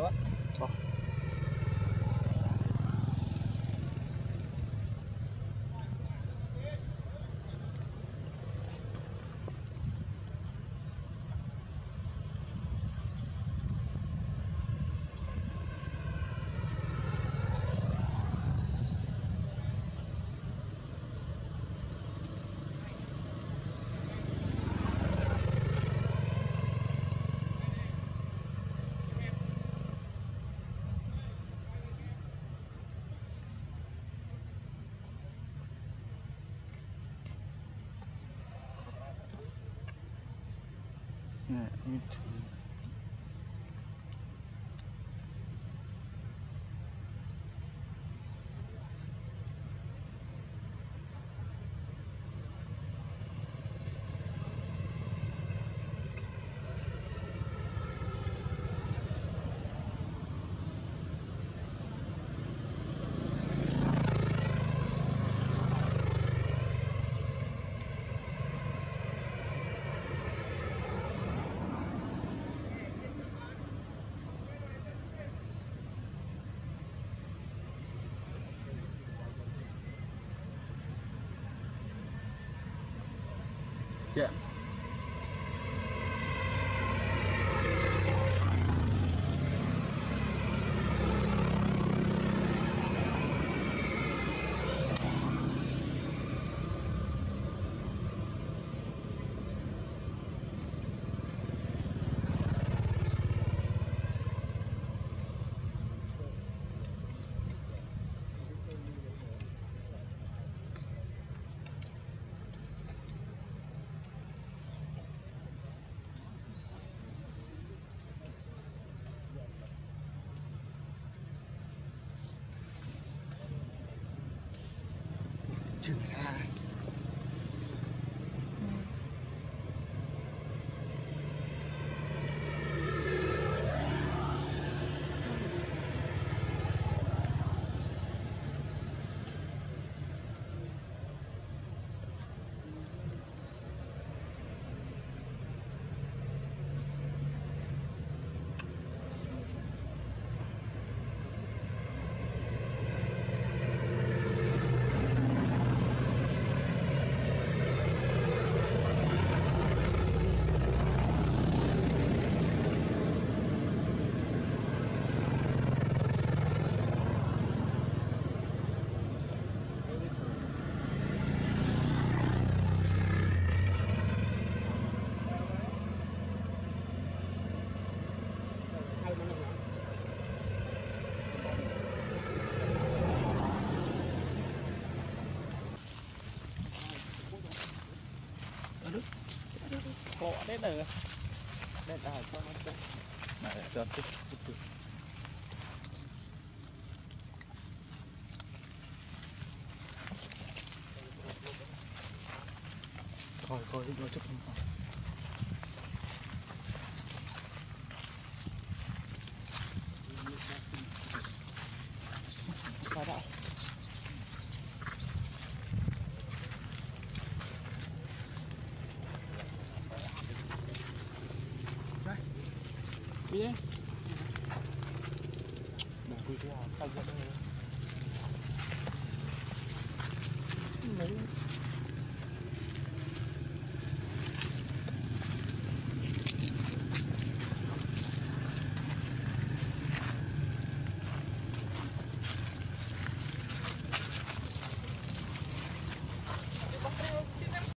走吧，ईंट Yeah. Lộ đấy là đây là cho nó chết này cho chết coi coi nó chút không Sao đó? Đi đi. Đừng quy theo à, sao vậy? Mấy